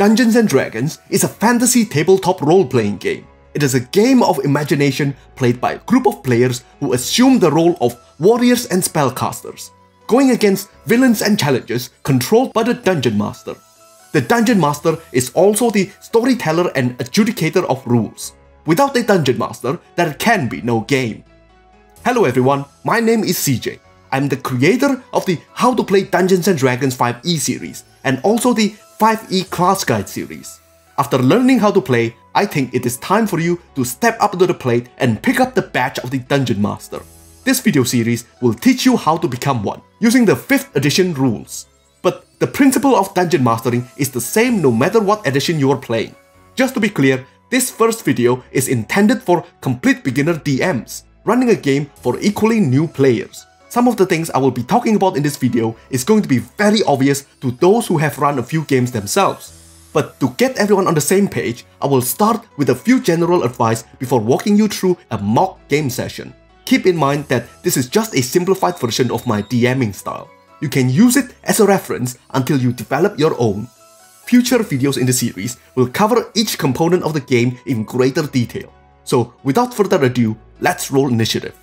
Dungeons & Dragons is a fantasy tabletop role-playing game. It is a game of imagination played by a group of players who assume the role of warriors and spellcasters, going against villains and challenges controlled by the Dungeon Master. The Dungeon Master is also the storyteller and adjudicator of rules. Without a Dungeon Master, there can be no game. Hello everyone, my name is CJ. I'm the creator of the How to Play Dungeons & Dragons 5e series and also the 5e Class Guide series. After learning how to play, I think it is time for you to step up to the plate and pick up the badge of the Dungeon Master. This video series will teach you how to become one, using the 5th edition rules. But the principle of dungeon mastering is the same no matter what edition you are playing. Just to be clear, this first video is intended for complete beginner DMs, running a game for equally new players. Some of the things I will be talking about in this video is going to be very obvious to those who have run a few games themselves. But to get everyone on the same page, I will start with a few general advice before walking you through a mock game session. Keep in mind that this is just a simplified version of my DMing style. You can use it as a reference until you develop your own. Future videos in the series will cover each component of the game in greater detail. So without further ado, let's roll initiative.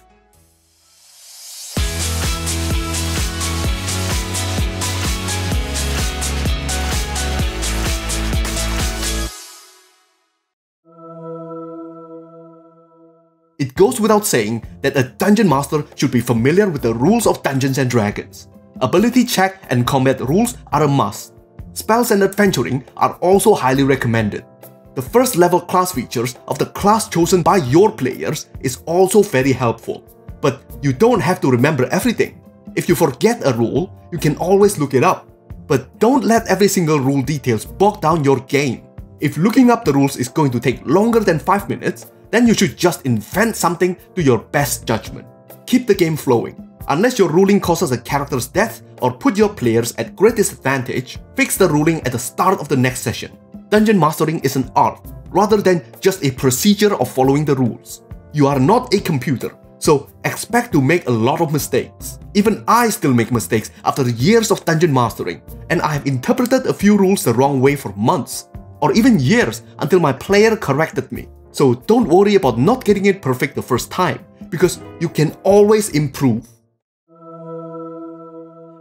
Goes without saying that a Dungeon Master should be familiar with the rules of Dungeons & Dragons. Ability check and combat rules are a must. Spells and adventuring are also highly recommended. The first level class features of the class chosen by your players is also very helpful. But you don't have to remember everything. If you forget a rule, you can always look it up. But don't let every single rule details bog down your game. If looking up the rules is going to take longer than 5 minutes, then you should just invent something to your best judgment. Keep the game flowing. Unless your ruling causes a character's death or put your players at great disadvantage, fix the ruling at the start of the next session. Dungeon mastering is an art, rather than just a procedure of following the rules. You are not a computer, so expect to make a lot of mistakes. Even I still make mistakes after years of dungeon mastering, and I have interpreted a few rules the wrong way for months, or even years until my player corrected me. So don't worry about not getting it perfect the first time, because you can always improve.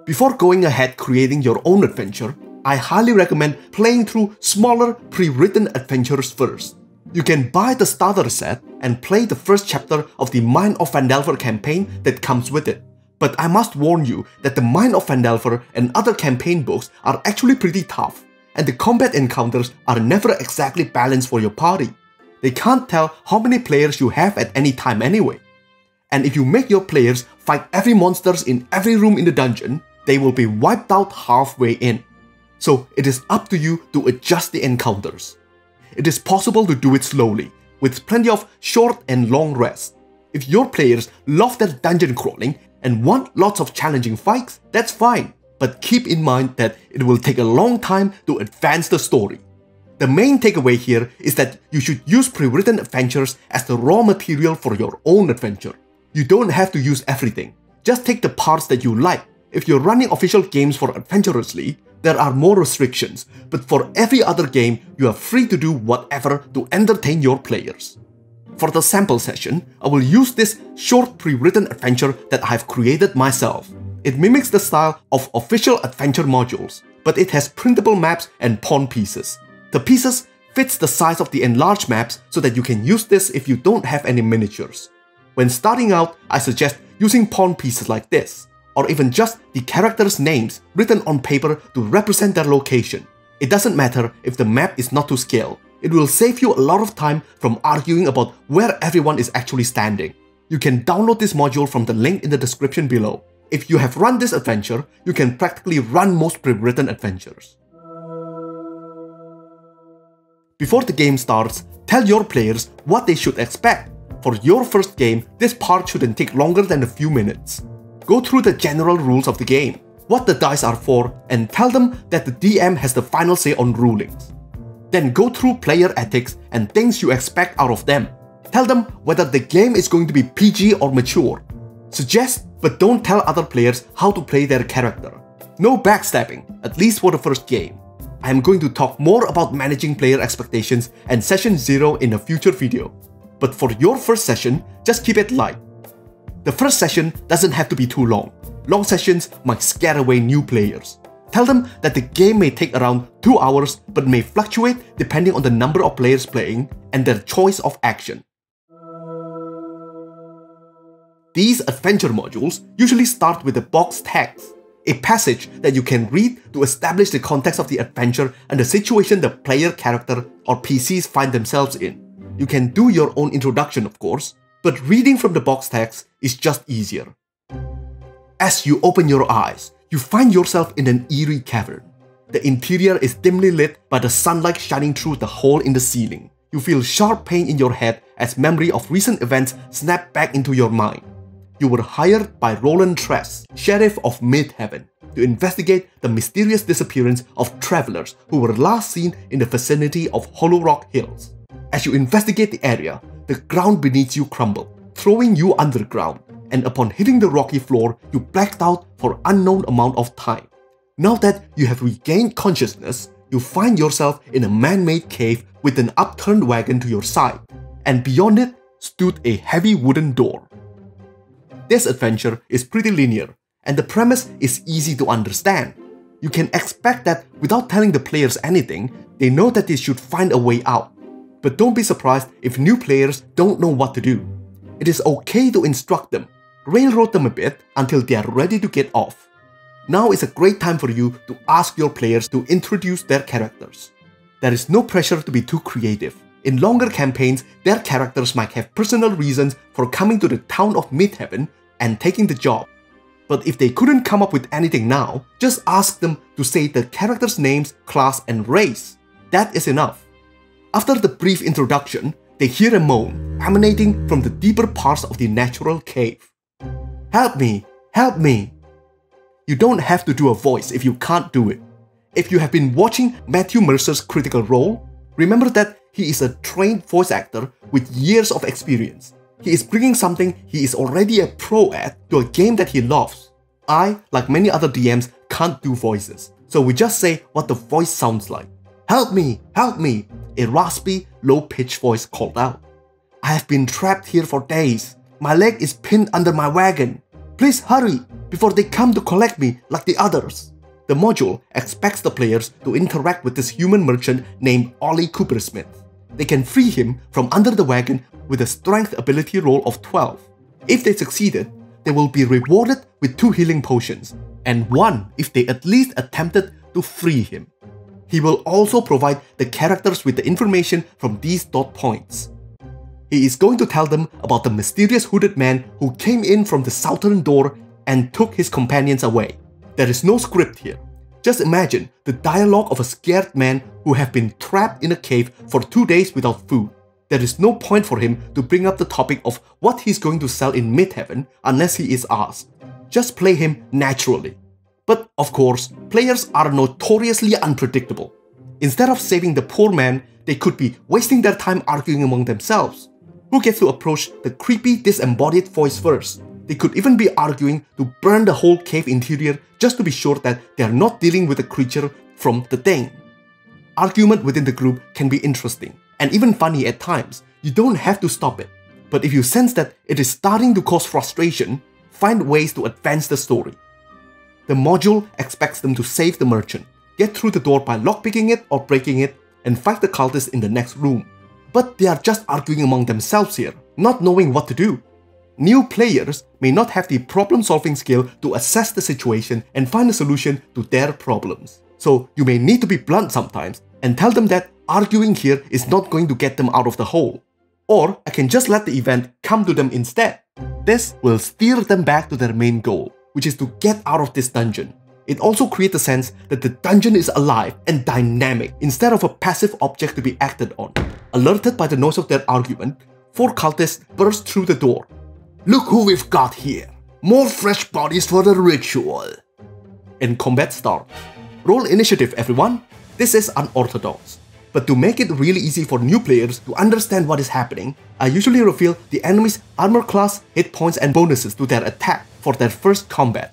Before going ahead creating your own adventure, I highly recommend playing through smaller pre-written adventures first. You can buy the starter set and play the first chapter of the Mine of Phandelver campaign that comes with it. But I must warn you that the Mine of Phandelver and other campaign books are actually pretty tough, and the combat encounters are never exactly balanced for your party. They can't tell how many players you have at any time anyway. And if you make your players fight every monsters in every room in the dungeon, they will be wiped out halfway in. So it is up to you to adjust the encounters. It is possible to do it slowly, with plenty of short and long rests. If your players love their dungeon crawling and want lots of challenging fights, that's fine, but keep in mind that it will take a long time to advance the story. The main takeaway here is that you should use pre-written adventures as the raw material for your own adventure. You don't have to use everything, just take the parts that you like if you're running official games for Adventurers League, there are more restrictions, but for every other game, you are free to do whatever to entertain your players. For the sample session, I will use this short pre-written adventure that I've created myself. It mimics the style of official adventure modules, but it has printable maps and pawn pieces. The pieces fits the size of the enlarged maps so that you can use this if you don't have any miniatures. When starting out, I suggest using pawn pieces like this or even just the characters' names written on paper to represent their location. It doesn't matter if the map is not to scale, it will save you a lot of time from arguing about where everyone is actually standing. You can download this module from the link in the description below. If you have run this adventure, you can practically run most pre-written adventures. Before the game starts, tell your players what they should expect. For your first game, this part shouldn't take longer than a few minutes. Go through the general rules of the game, what the dice are for, and tell them that the DM has the final say on rulings. Then go through player ethics and things you expect out of them. Tell them whether the game is going to be PG or mature. Suggest but don't tell other players how to play their character. No backstabbing, at least for the first game. I am going to talk more about managing player expectations and session 0 in a future video. But for your first session, just keep it light. The first session doesn't have to be too long. Long sessions might scare away new players. Tell them that the game may take around 2 hours but may fluctuate depending on the number of players playing and their choice of action. These adventure modules usually start with a box text, a passage that you can read to establish the context of the adventure and the situation the player character or PCs find themselves in. You can do your own introduction of course, but reading from the box text is just easier. As you open your eyes, you find yourself in an eerie cavern. The interior is dimly lit by the sunlight shining through the hole in the ceiling. You feel sharp pain in your head as memory of recent events snap back into your mind you were hired by Roland Tress, Sheriff of Midheaven, to investigate the mysterious disappearance of travelers who were last seen in the vicinity of Hollow Rock Hills. As you investigate the area, the ground beneath you crumbled, throwing you underground, and upon hitting the rocky floor, you blacked out for unknown amount of time. Now that you have regained consciousness, you find yourself in a man-made cave with an upturned wagon to your side, and beyond it stood a heavy wooden door. This adventure is pretty linear, and the premise is easy to understand. You can expect that without telling the players anything, they know that they should find a way out. But don't be surprised if new players don't know what to do. It is okay to instruct them, railroad them a bit until they are ready to get off. Now is a great time for you to ask your players to introduce their characters. There is no pressure to be too creative. In longer campaigns, their characters might have personal reasons for coming to the town of Midheaven and taking the job. But if they couldn't come up with anything now, just ask them to say the characters' names, class, and race. That is enough. After the brief introduction, they hear a moan emanating from the deeper parts of the natural cave. Help me! Help me! You don't have to do a voice if you can't do it. If you have been watching Matthew Mercer's Critical Role, remember that he is a trained voice actor with years of experience. He is bringing something he is already a pro at to a game that he loves. I, like many other DMs, can't do voices, so we just say what the voice sounds like. Help me! Help me! A raspy, low-pitched voice called out. I have been trapped here for days. My leg is pinned under my wagon. Please hurry before they come to collect me like the others. The module expects the players to interact with this human merchant named Ollie Coopersmith they can free him from under the wagon with a strength ability roll of 12. If they succeeded, they will be rewarded with 2 healing potions, and 1 if they at least attempted to free him. He will also provide the characters with the information from these dot points. He is going to tell them about the mysterious hooded man who came in from the southern door and took his companions away. There is no script here. Just imagine the dialogue of a scared man who have been trapped in a cave for two days without food. There is no point for him to bring up the topic of what he's going to sell in Midheaven unless he is asked. Just play him naturally. But of course, players are notoriously unpredictable. Instead of saving the poor man, they could be wasting their time arguing among themselves. Who gets to approach the creepy disembodied voice first? They could even be arguing to burn the whole cave interior just to be sure that they are not dealing with a creature from the thing. Argument within the group can be interesting and even funny at times. You don't have to stop it. But if you sense that it is starting to cause frustration, find ways to advance the story. The module expects them to save the merchant, get through the door by lockpicking it or breaking it, and fight the cultists in the next room. But they are just arguing among themselves here, not knowing what to do. New players may not have the problem solving skill to assess the situation and find a solution to their problems. So you may need to be blunt sometimes and tell them that arguing here is not going to get them out of the hole. Or I can just let the event come to them instead. This will steer them back to their main goal, which is to get out of this dungeon. It also creates a sense that the dungeon is alive and dynamic instead of a passive object to be acted on. Alerted by the noise of their argument, four cultists burst through the door Look who we've got here. More fresh bodies for the ritual. And combat starts. Roll initiative everyone. This is unorthodox. But to make it really easy for new players to understand what is happening, I usually reveal the enemy's armor class, hit points and bonuses to their attack for their first combat.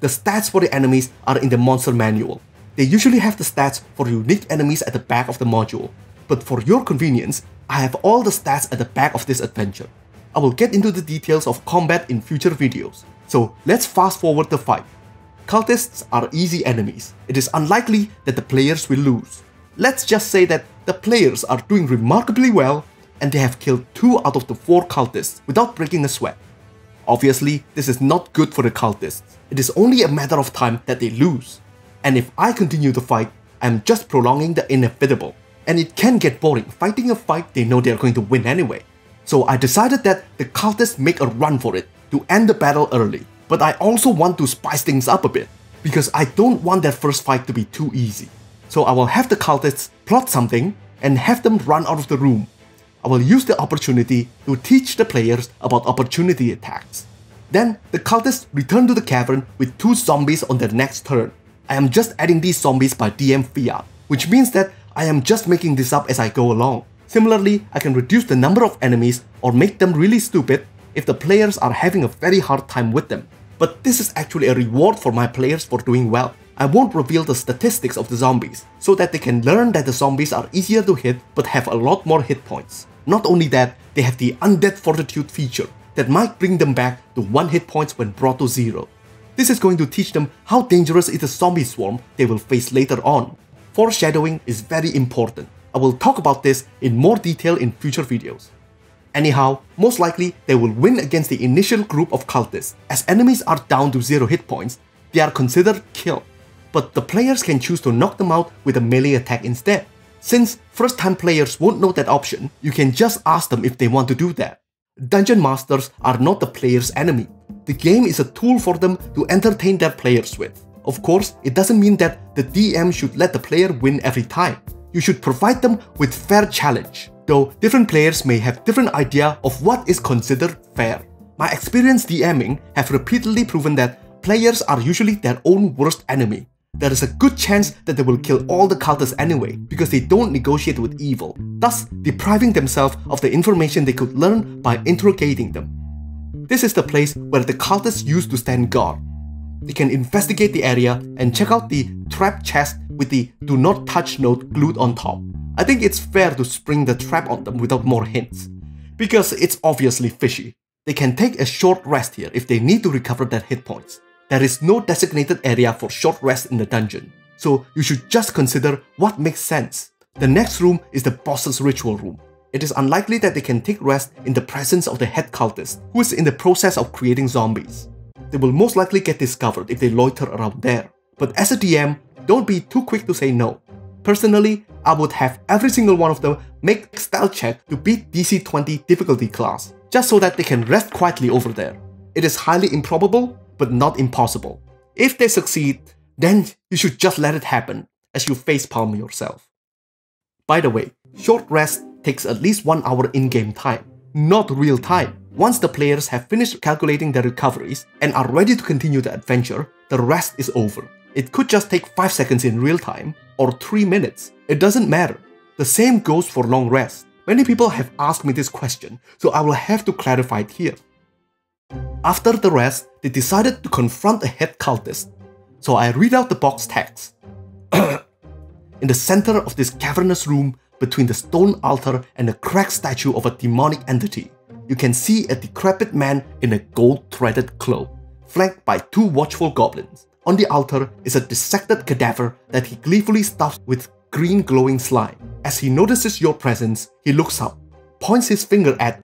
The stats for the enemies are in the monster manual. They usually have the stats for unique enemies at the back of the module, but for your convenience, I have all the stats at the back of this adventure. I will get into the details of combat in future videos, so let's fast forward the fight. Cultists are easy enemies. It is unlikely that the players will lose. Let's just say that the players are doing remarkably well and they have killed 2 out of the 4 cultists without breaking a sweat. Obviously, this is not good for the cultists. It is only a matter of time that they lose. And if I continue to fight, I'm just prolonging the inevitable. And it can get boring fighting a fight they know they're going to win anyway. So I decided that the cultists make a run for it to end the battle early. But I also want to spice things up a bit, because I don't want that first fight to be too easy. So I will have the cultists plot something and have them run out of the room. I will use the opportunity to teach the players about opportunity attacks. Then, the cultists return to the cavern with two zombies on their next turn. I am just adding these zombies by DM fiat, which means that I am just making this up as I go along. Similarly, I can reduce the number of enemies or make them really stupid if the players are having a very hard time with them. But this is actually a reward for my players for doing well. I won't reveal the statistics of the zombies, so that they can learn that the zombies are easier to hit but have a lot more hit points. Not only that, they have the Undead Fortitude feature that might bring them back to 1 hit points when brought to 0. This is going to teach them how dangerous is the zombie swarm they will face later on. Foreshadowing is very important. I will talk about this in more detail in future videos. Anyhow, most likely they will win against the initial group of cultists. As enemies are down to 0 hit points, they are considered killed but the players can choose to knock them out with a melee attack instead. Since first time players won't know that option, you can just ask them if they want to do that. Dungeon Masters are not the player's enemy. The game is a tool for them to entertain their players with. Of course, it doesn't mean that the DM should let the player win every time. You should provide them with fair challenge, though different players may have different idea of what is considered fair. My experience DMing have repeatedly proven that players are usually their own worst enemy there is a good chance that they will kill all the cultists anyway because they don't negotiate with evil, thus depriving themselves of the information they could learn by interrogating them. This is the place where the cultists used to stand guard. They can investigate the area and check out the trap chest with the do not touch note glued on top. I think it's fair to spring the trap on them without more hints, because it's obviously fishy. They can take a short rest here if they need to recover their hit points. There is no designated area for short rest in the dungeon, so you should just consider what makes sense. The next room is the boss's ritual room. It is unlikely that they can take rest in the presence of the head cultist, who is in the process of creating zombies. They will most likely get discovered if they loiter around there. But as a DM, don't be too quick to say no. Personally, I would have every single one of them make stealth check to beat DC 20 difficulty class, just so that they can rest quietly over there. It is highly improbable, but not impossible. If they succeed, then you should just let it happen as you facepalm yourself. By the way, short rest takes at least 1 hour in-game time, not real time. Once the players have finished calculating their recoveries and are ready to continue the adventure, the rest is over. It could just take 5 seconds in real time or 3 minutes. It doesn't matter. The same goes for long rest. Many people have asked me this question, so I will have to clarify it here. After the rest, they decided to confront a head cultist, so I read out the box text. In the center of this cavernous room, between the stone altar and a cracked statue of a demonic entity, you can see a decrepit man in a gold-threaded cloak, flanked by two watchful goblins. On the altar is a dissected cadaver that he gleefully stuffs with green glowing slime. As he notices your presence, he looks up, points his finger at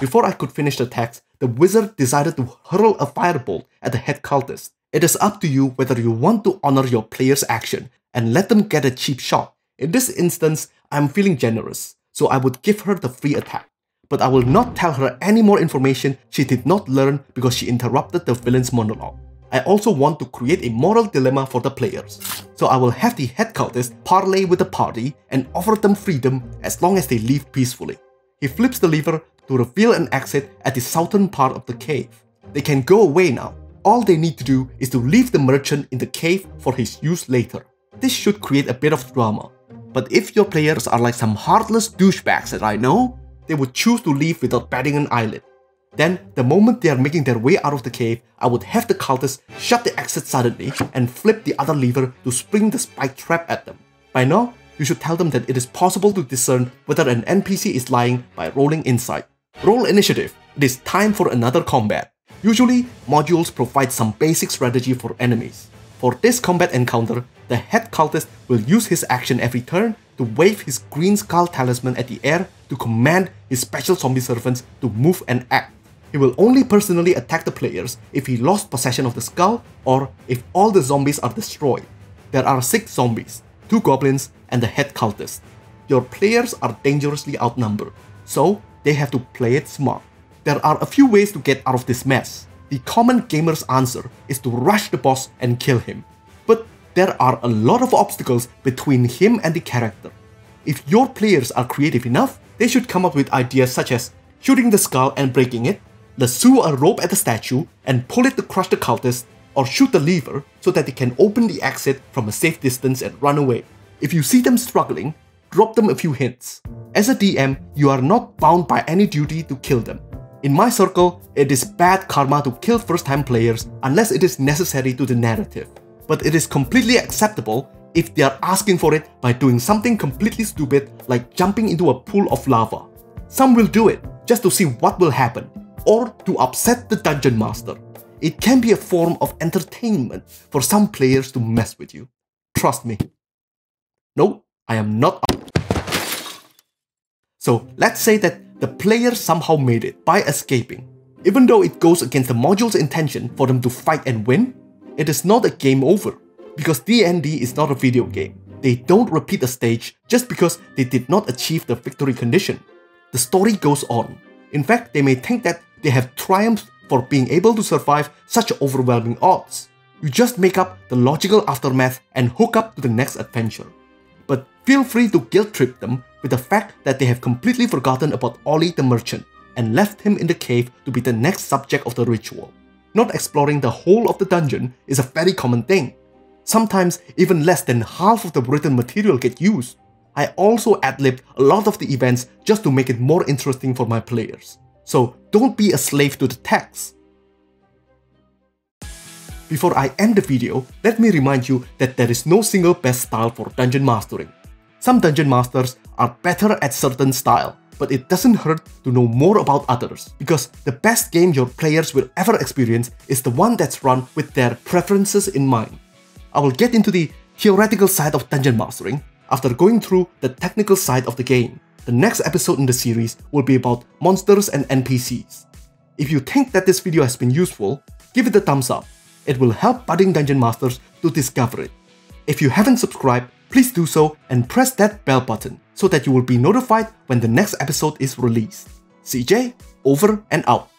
before I could finish the text, the wizard decided to hurl a firebolt at the head cultist. It is up to you whether you want to honor your player's action and let them get a cheap shot. In this instance, I'm feeling generous, so I would give her the free attack. But I will not tell her any more information she did not learn because she interrupted the villain's monologue. I also want to create a moral dilemma for the players. So I will have the head cultist parlay with the party and offer them freedom as long as they leave peacefully. He flips the lever to reveal an exit at the southern part of the cave. They can go away now. All they need to do is to leave the merchant in the cave for his use later. This should create a bit of drama. But if your players are like some heartless douchebags that I know, they would choose to leave without batting an eyelid. Then, the moment they are making their way out of the cave, I would have the cultists shut the exit suddenly and flip the other lever to spring the spike trap at them. By now, you should tell them that it is possible to discern whether an NPC is lying by rolling insight. Roll initiative. It is time for another combat. Usually, modules provide some basic strategy for enemies. For this combat encounter, the head cultist will use his action every turn to wave his green skull talisman at the air to command his special zombie servants to move and act. He will only personally attack the players if he lost possession of the skull or if all the zombies are destroyed. There are 6 zombies, 2 goblins, and the head cultist. Your players are dangerously outnumbered, so they have to play it smart. There are a few ways to get out of this mess. The common gamer's answer is to rush the boss and kill him. But there are a lot of obstacles between him and the character. If your players are creative enough, they should come up with ideas such as shooting the skull and breaking it, lasso a rope at the statue and pull it to crush the cultist, or shoot the lever so that they can open the exit from a safe distance and run away. If you see them struggling, drop them a few hints. As a DM, you are not bound by any duty to kill them. In my circle, it is bad karma to kill first time players unless it is necessary to the narrative. But it is completely acceptable if they are asking for it by doing something completely stupid like jumping into a pool of lava. Some will do it just to see what will happen, or to upset the dungeon master. It can be a form of entertainment for some players to mess with you. Trust me. No, I am not. So let's say that the player somehow made it by escaping. Even though it goes against the module's intention for them to fight and win, it is not a game over. Because D&D is not a video game. They don't repeat a stage just because they did not achieve the victory condition. The story goes on. In fact, they may think that they have triumphed for being able to survive such overwhelming odds. You just make up the logical aftermath and hook up to the next adventure. But feel free to guilt trip them with the fact that they have completely forgotten about Ollie the merchant and left him in the cave to be the next subject of the ritual. Not exploring the whole of the dungeon is a very common thing. Sometimes even less than half of the written material get used. I also ad-libbed a lot of the events just to make it more interesting for my players. So don't be a slave to the text. Before I end the video, let me remind you that there is no single best style for dungeon mastering. Some dungeon masters are better at certain style, but it doesn't hurt to know more about others, because the best game your players will ever experience is the one that's run with their preferences in mind. I will get into the theoretical side of dungeon mastering after going through the technical side of the game. The next episode in the series will be about monsters and NPCs. If you think that this video has been useful, give it a thumbs up. It will help budding dungeon masters to discover it. If you haven't subscribed, please do so and press that bell button so that you will be notified when the next episode is released. CJ, over and out.